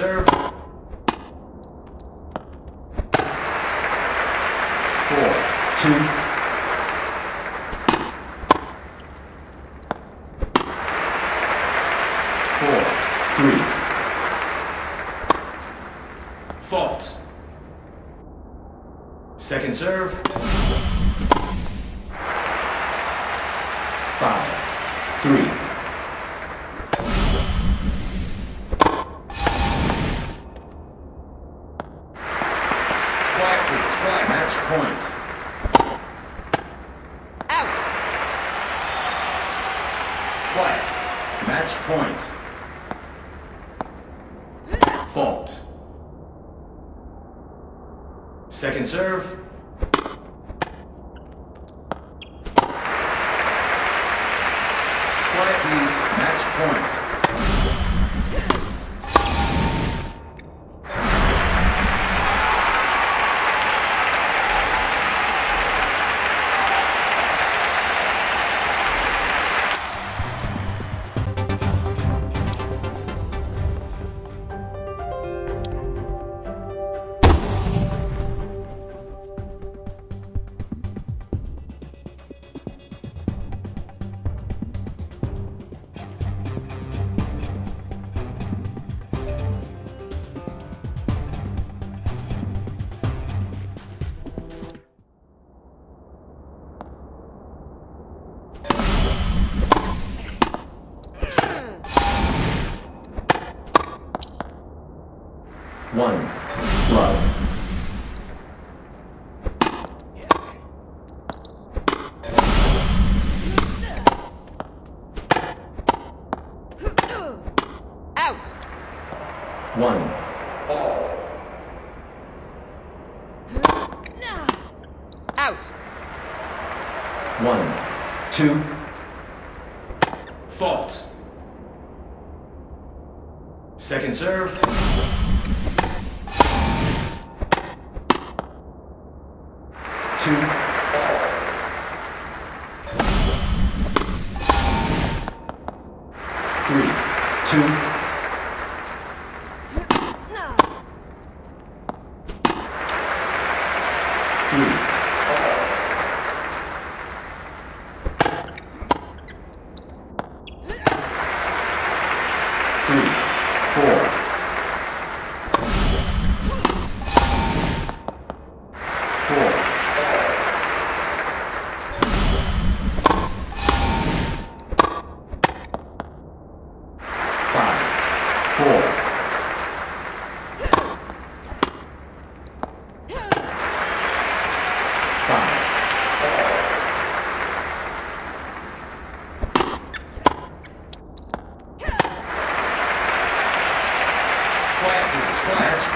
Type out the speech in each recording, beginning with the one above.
serve. Four, two. Four, three. Fault. Second serve. serve. Quiet, please. Match point.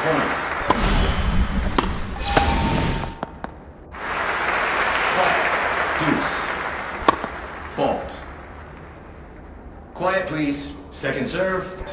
Point. Quiet. Deuce. Fault. Quiet, please. Second serve.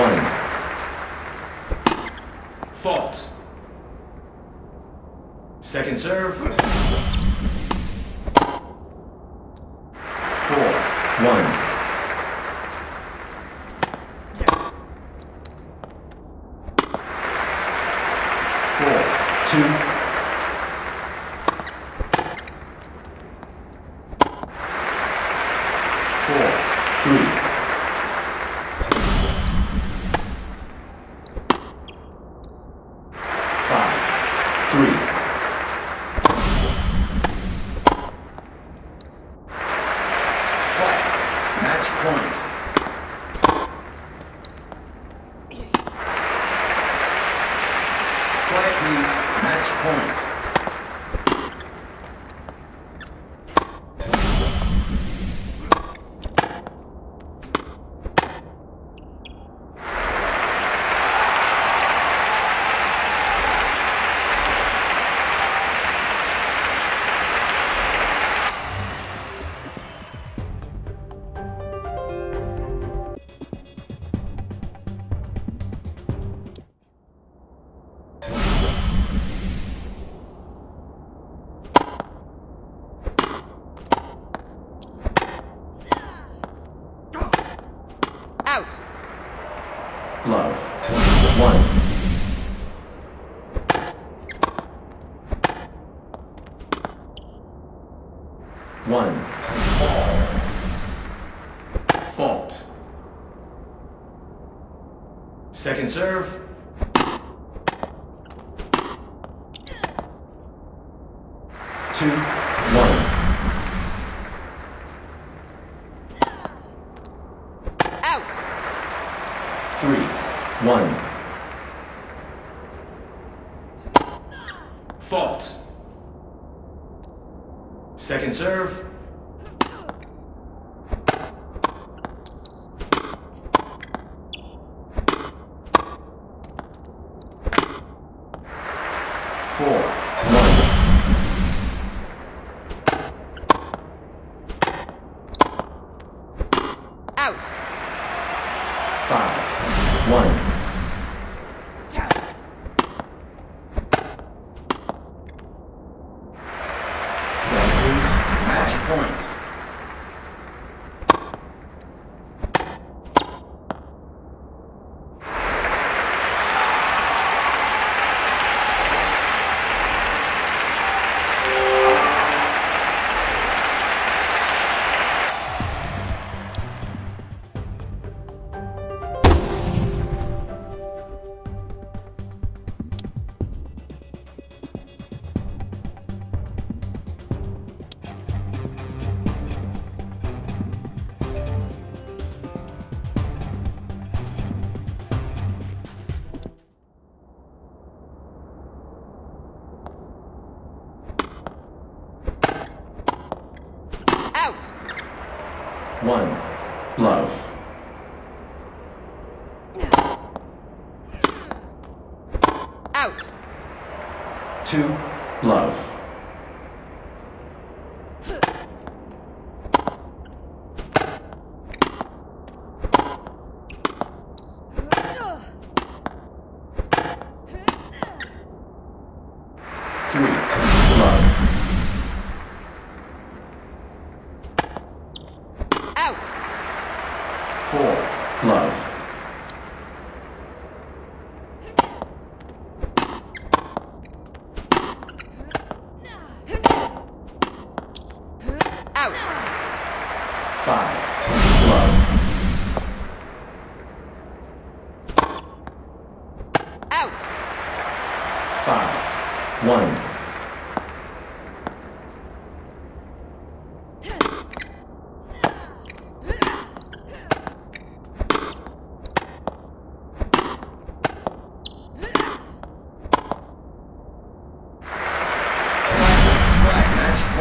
One. Fault. Second serve. Second serve. Two. One. Out. Three. One. Fault. Second serve. Four. One.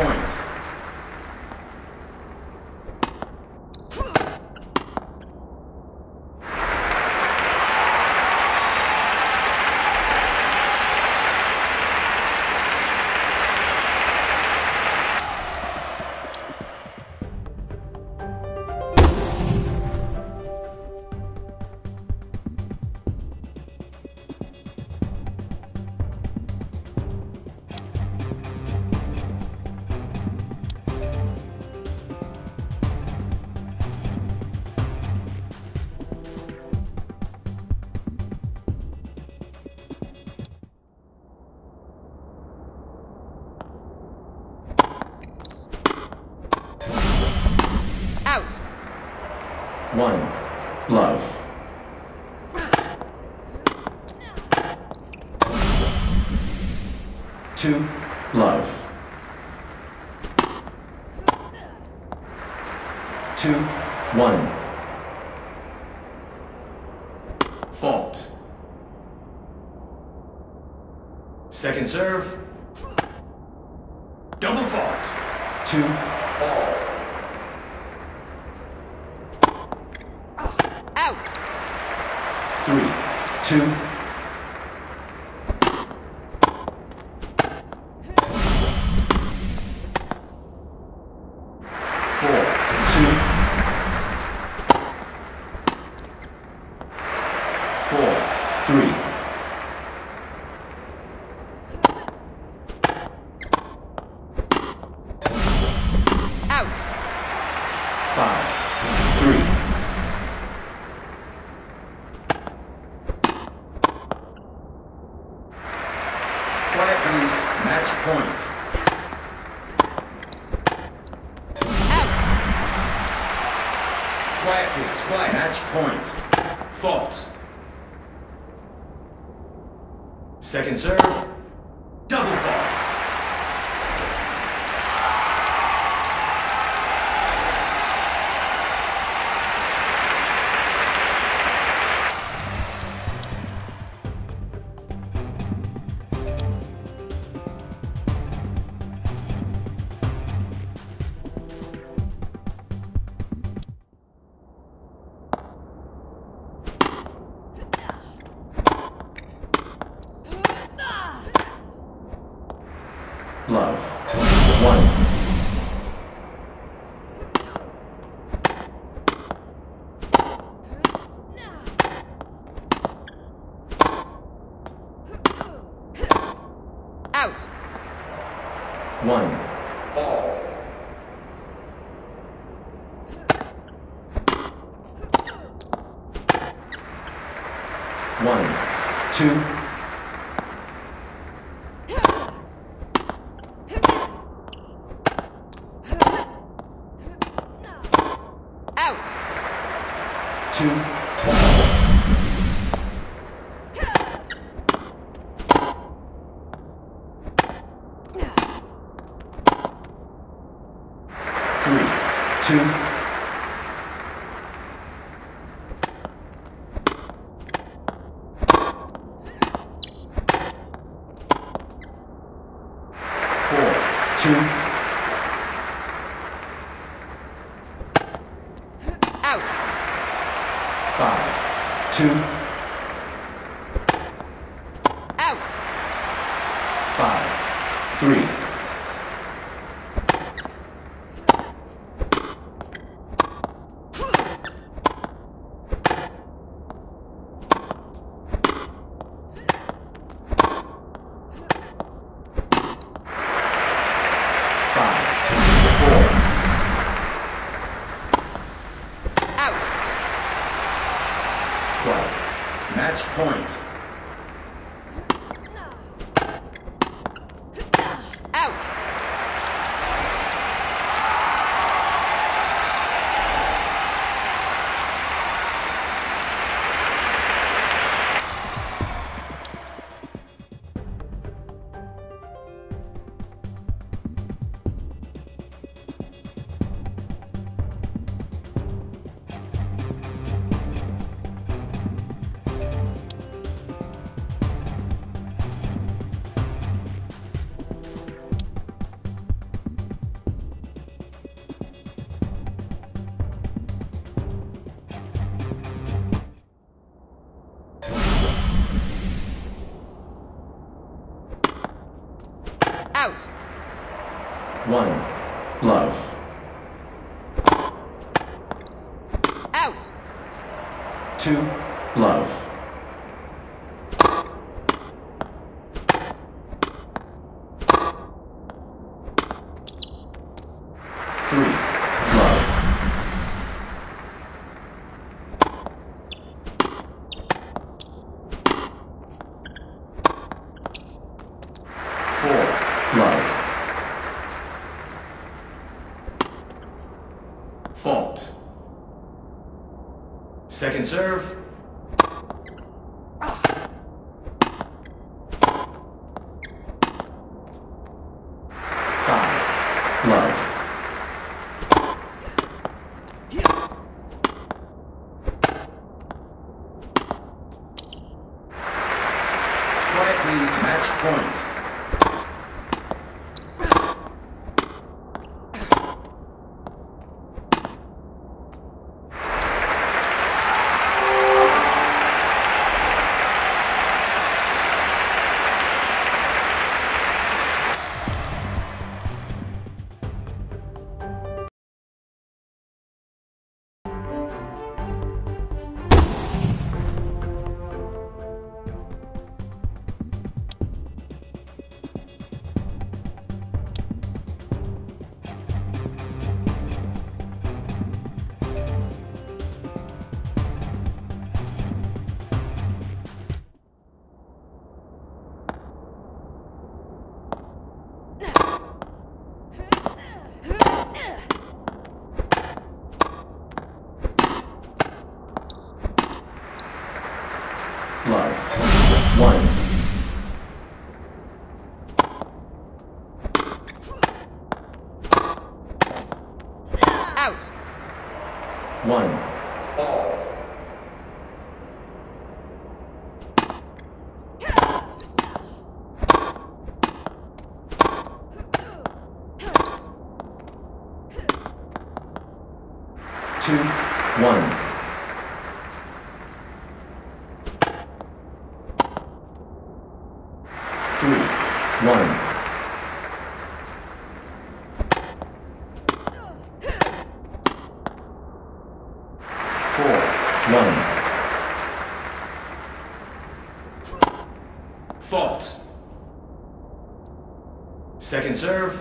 Point. Second Second Second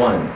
One.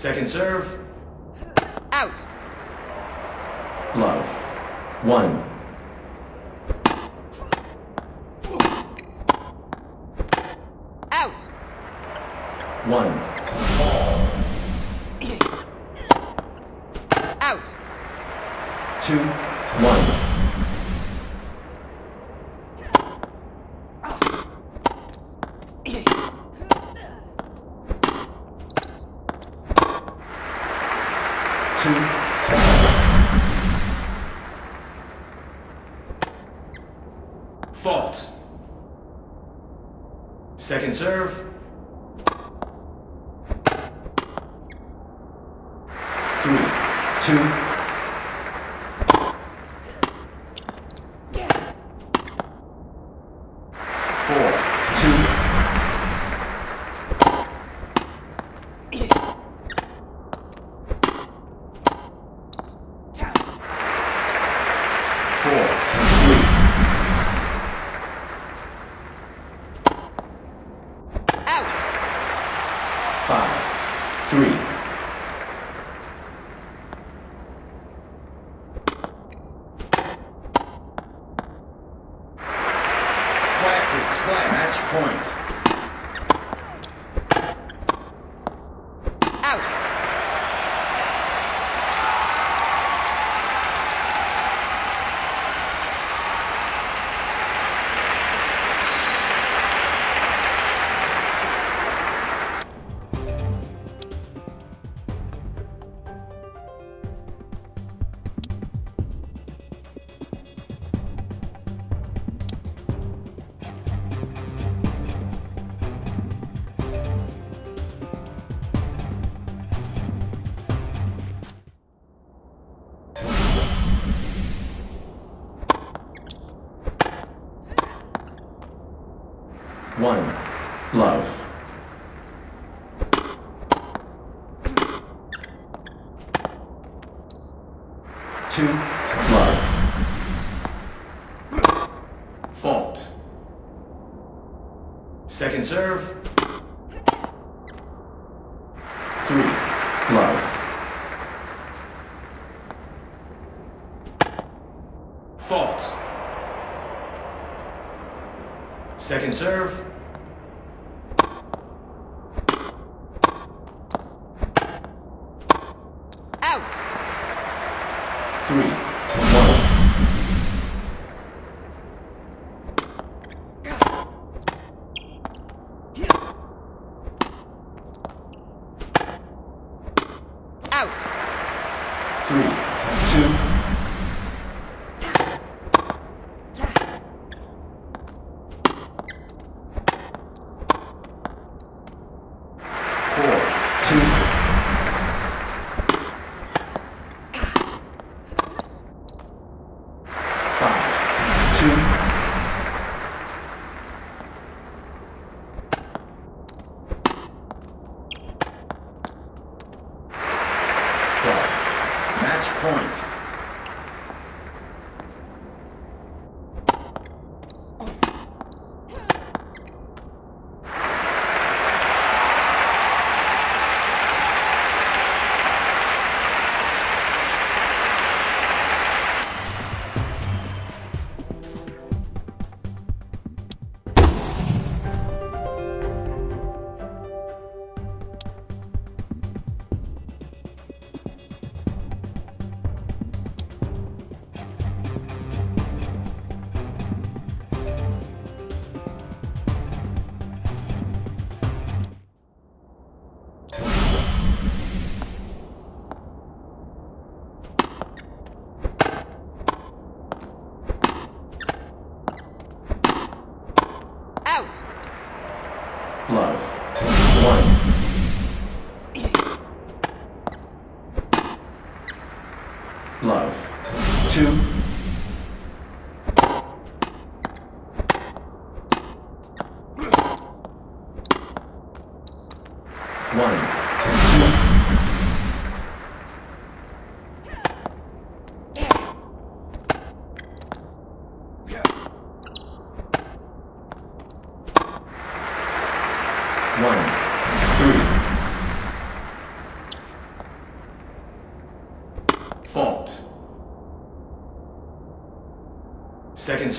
Second serve. Out. Glove. One. One. Second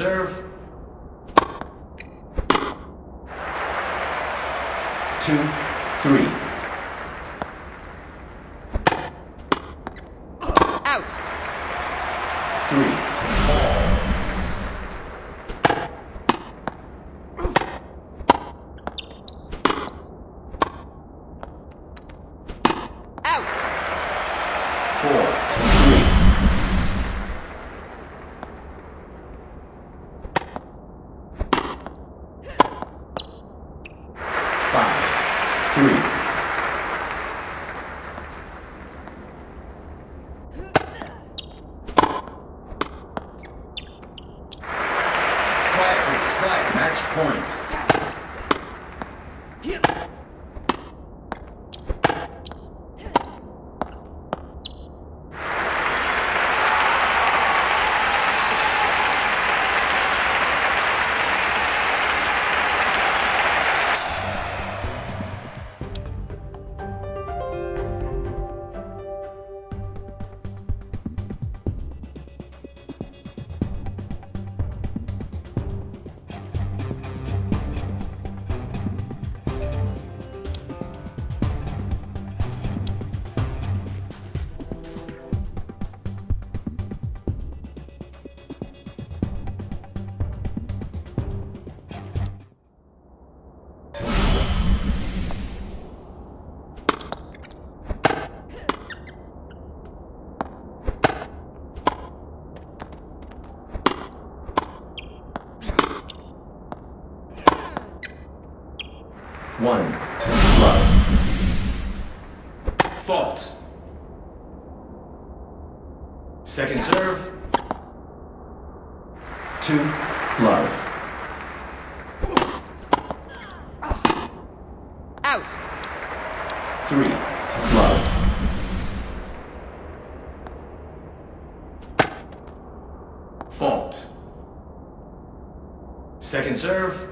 Second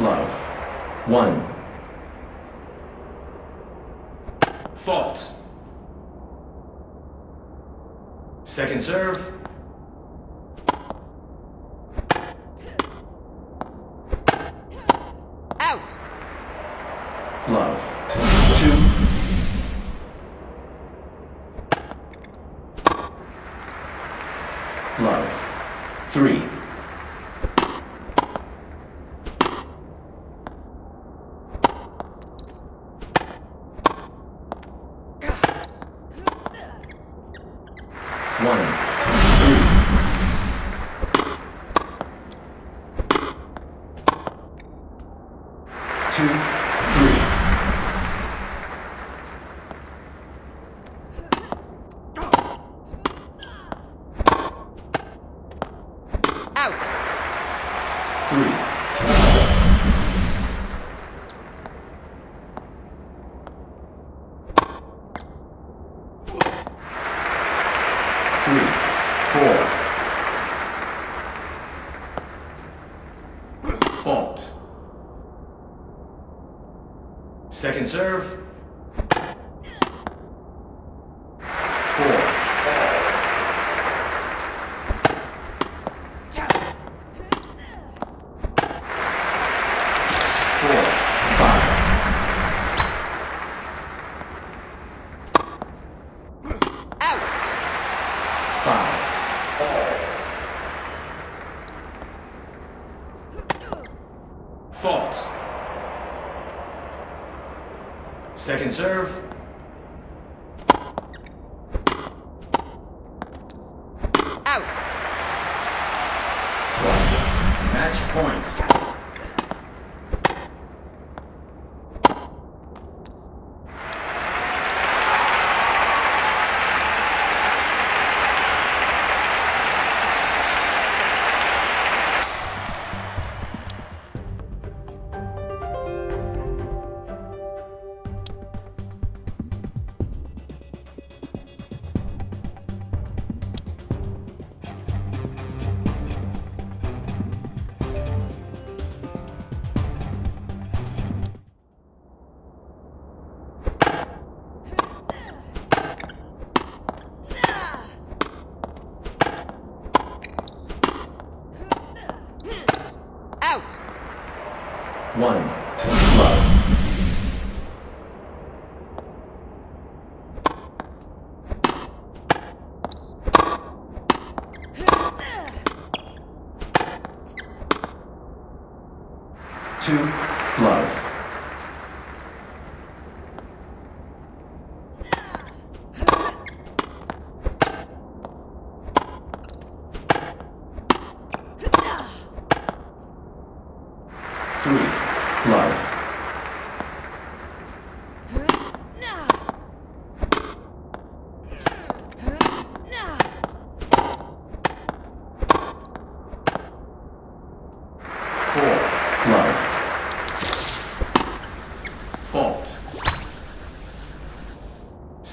Love. One. Fault. Second serve. Out. Love. Two. Love. Three. One. Three. Two. Three. Out. Three. Three. Four. Fault. Second serve. Four. Four. Five. Out. Serve.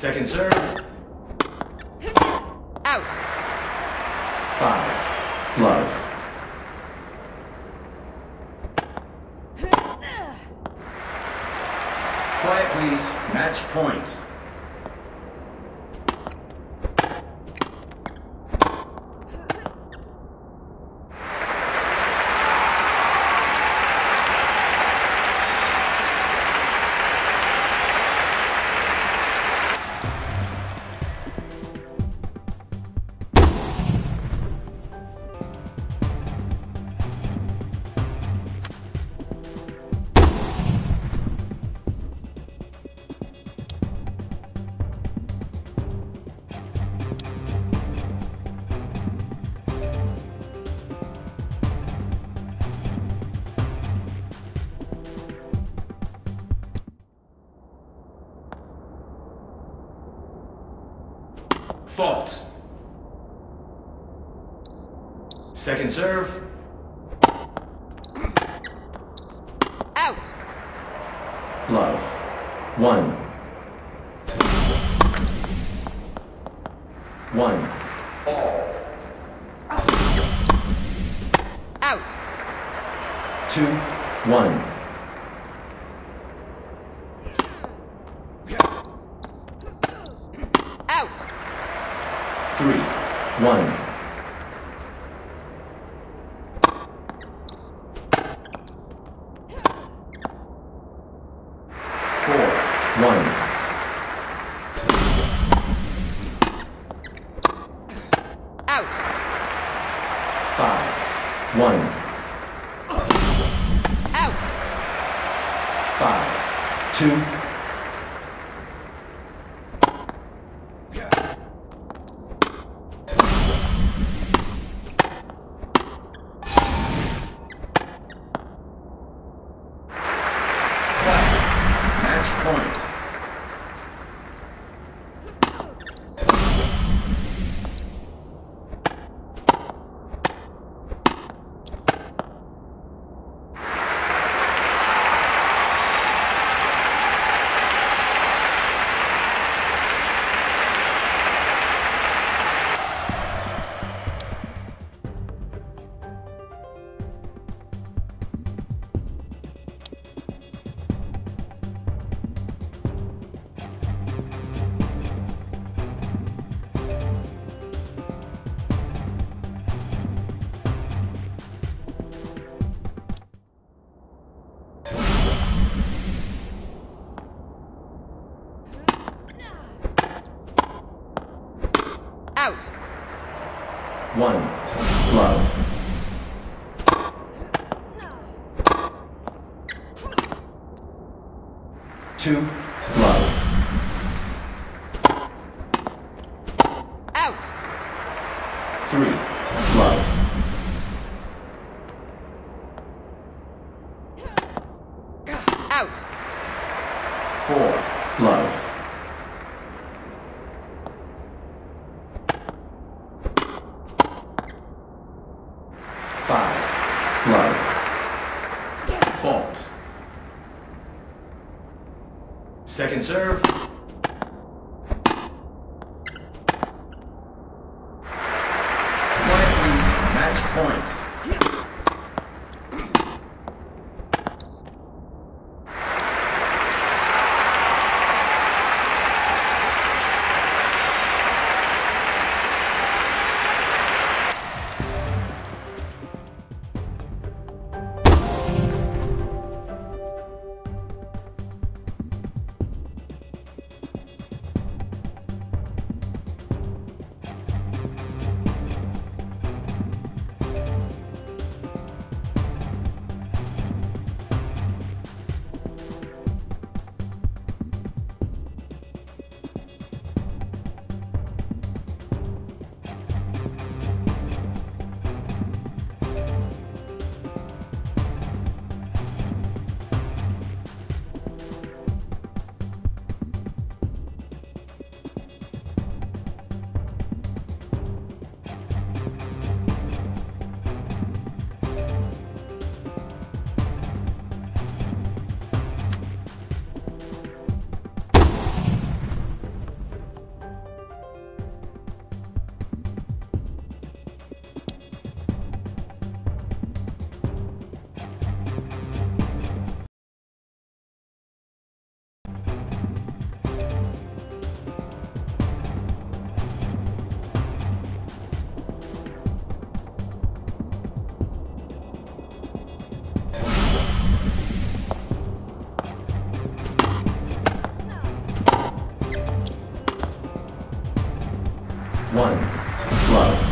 Second serve. Fault. Second serve. Out. Love. One. to love. Out. Three. One. Love.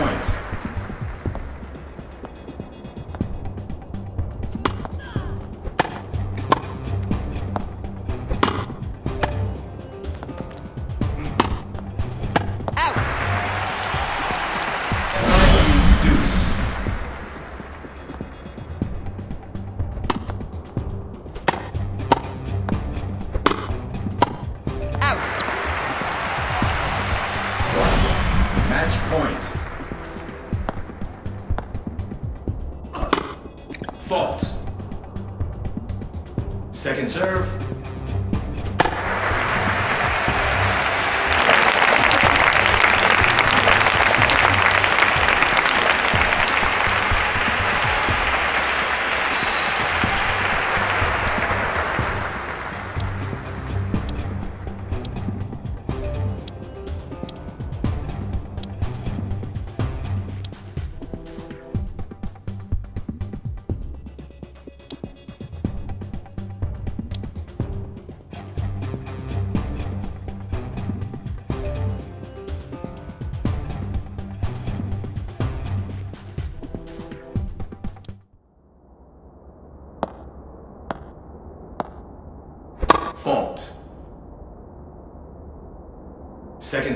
Point.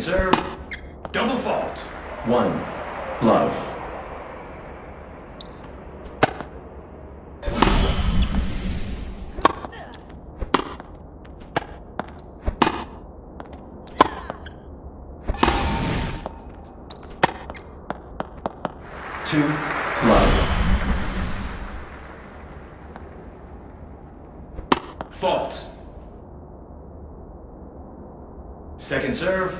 conserve double fault. One, love. Two, love. Fault. Second serve.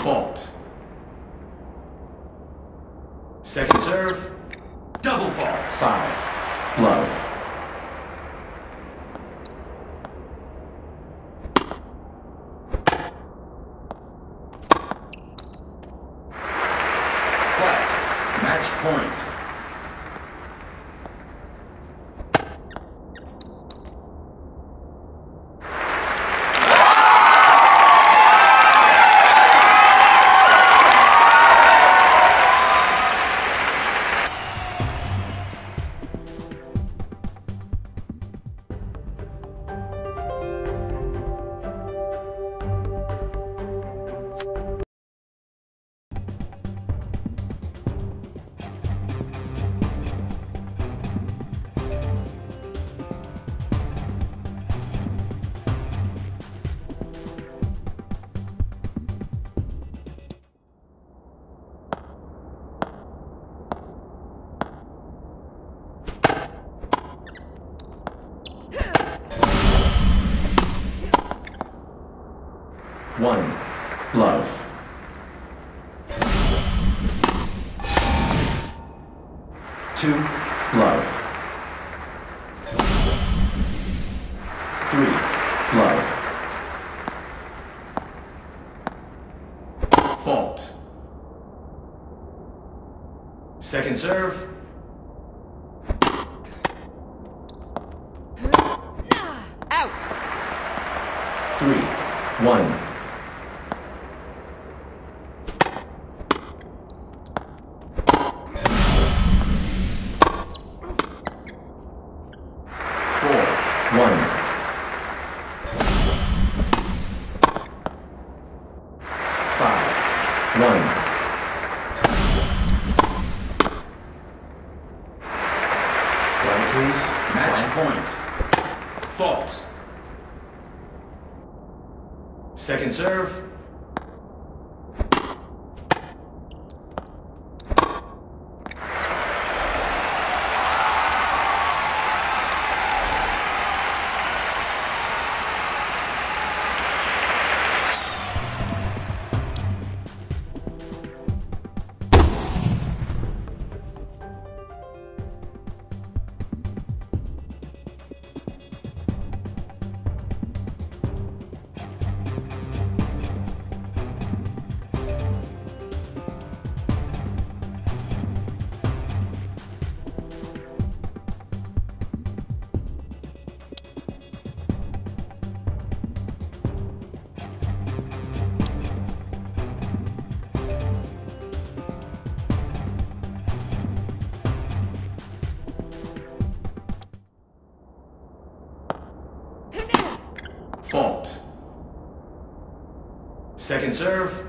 fault. Second serve, double fault. Five, love. Serve. Serve.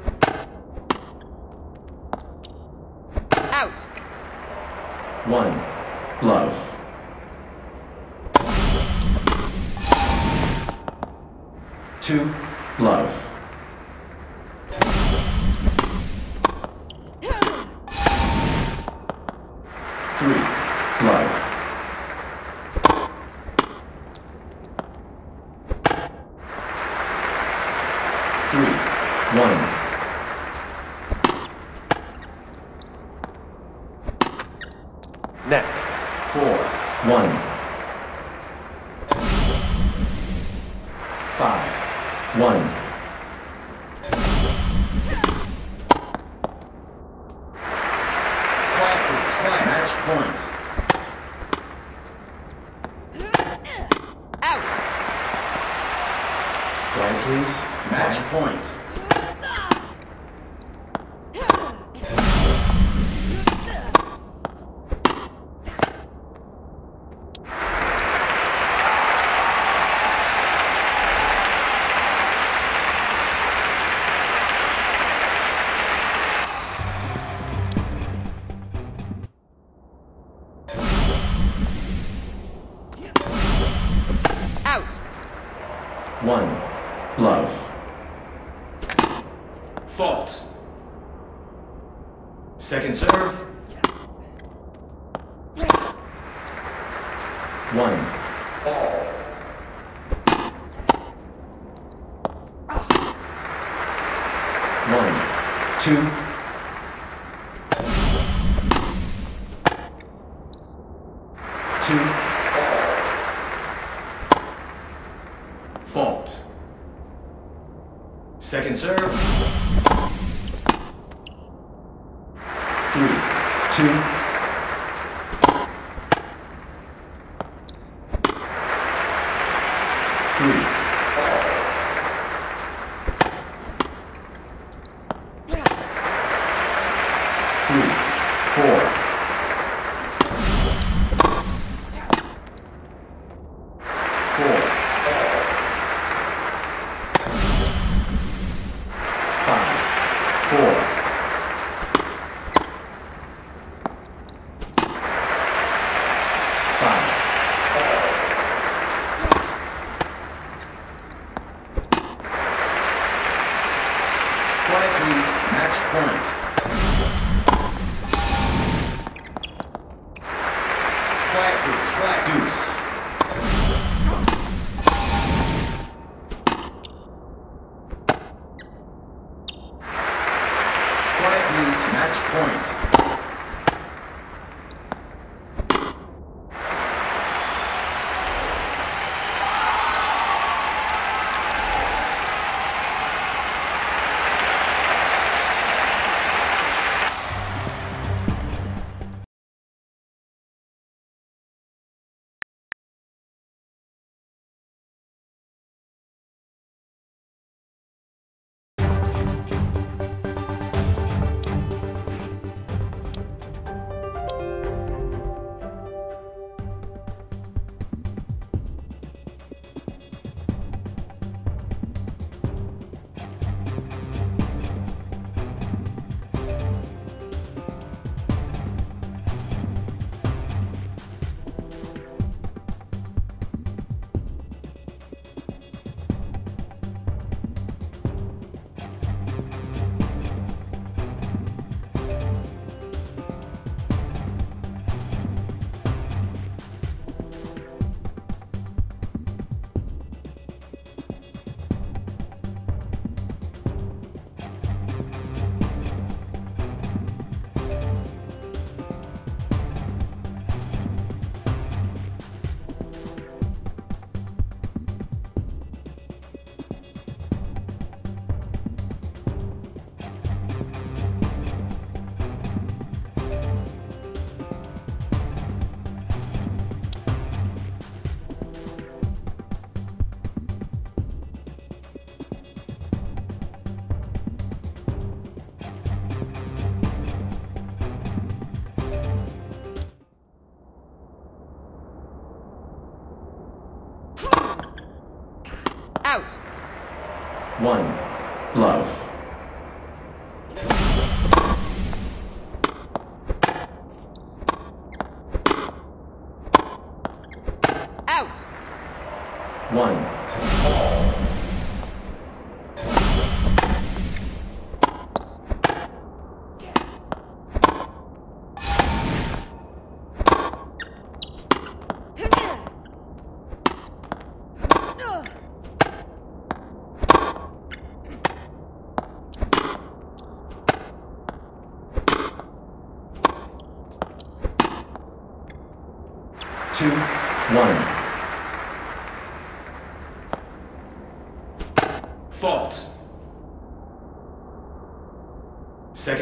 One, glove.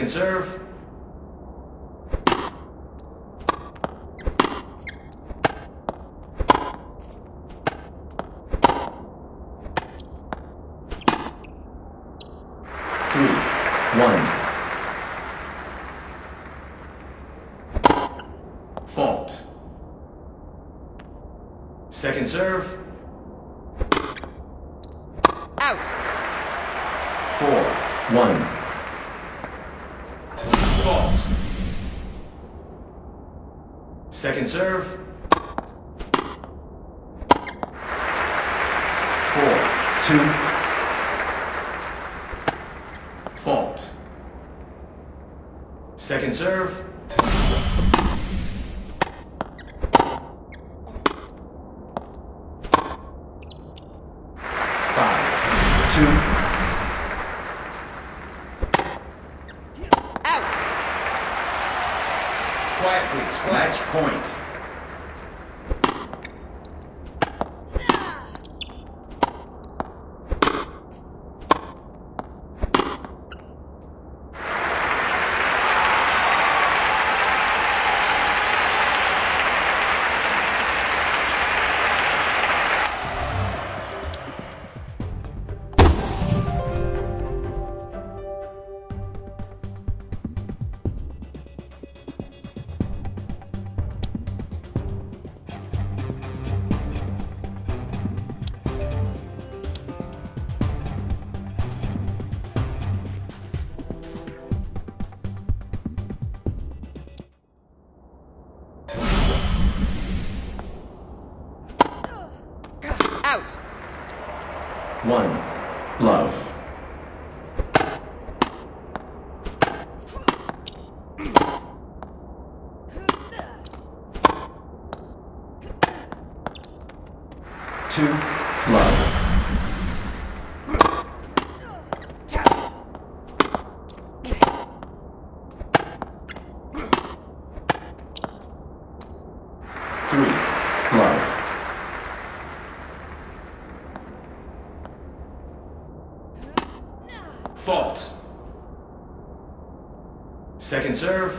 conserve. Three, one. Fault. Second serve. Out. Four, one. conserve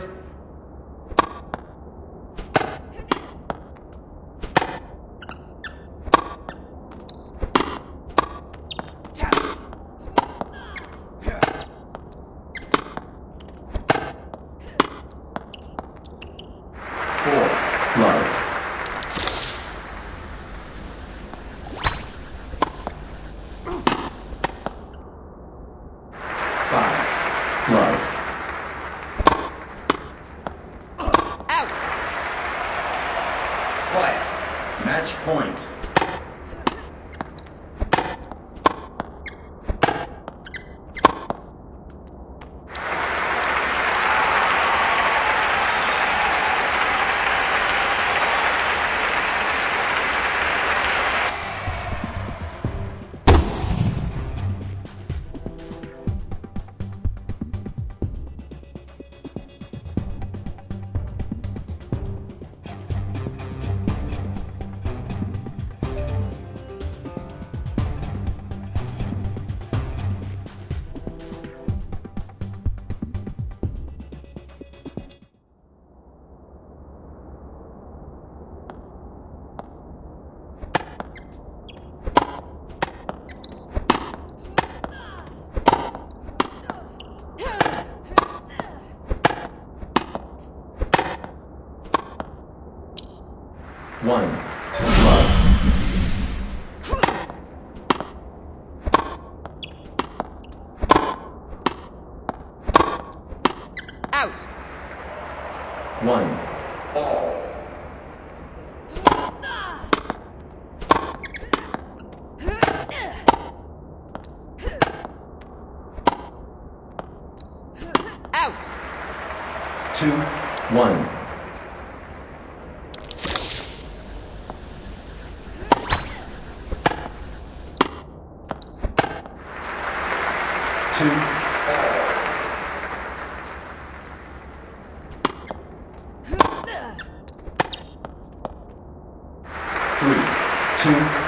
two,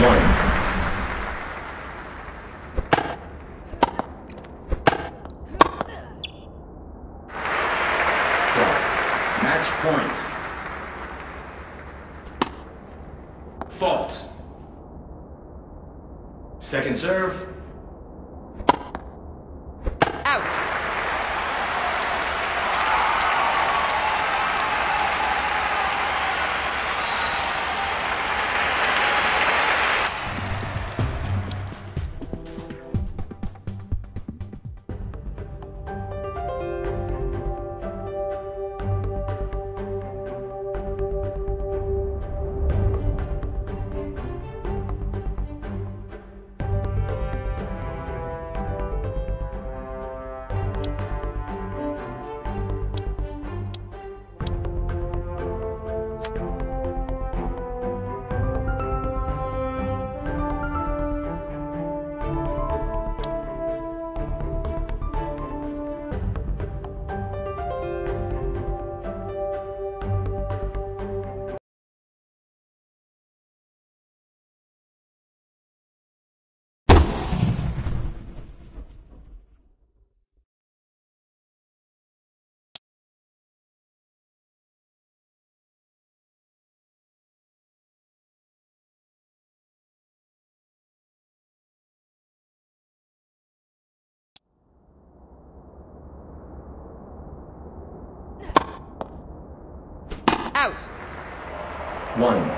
morning. One.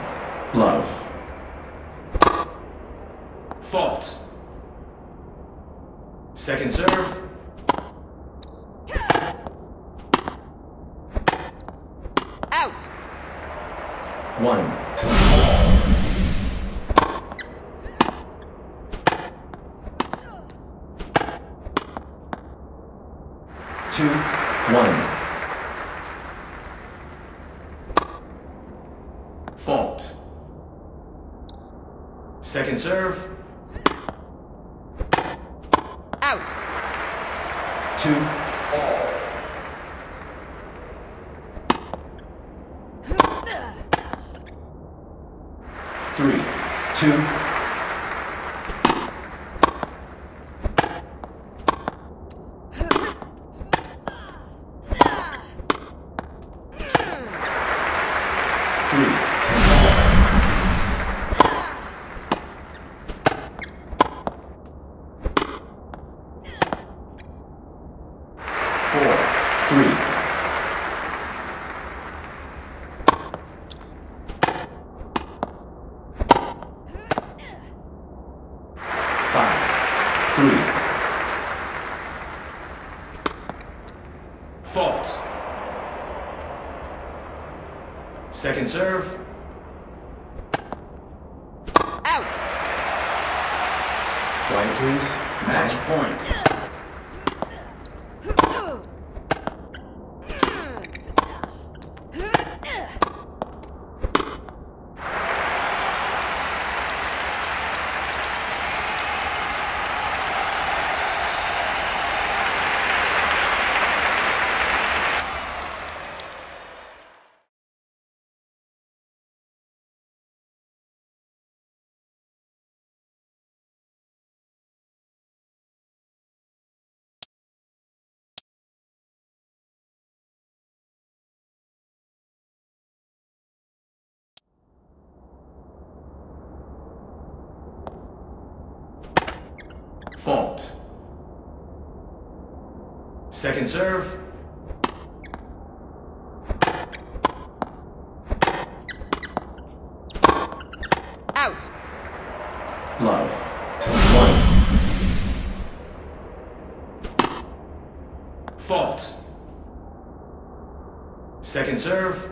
Love. Fault. Second sir. serve. Out. Two all. Three, two, Second serve. Out. Love. One. Fault. Second serve.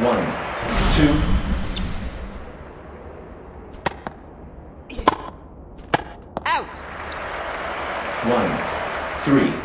One, two. Out. One, three.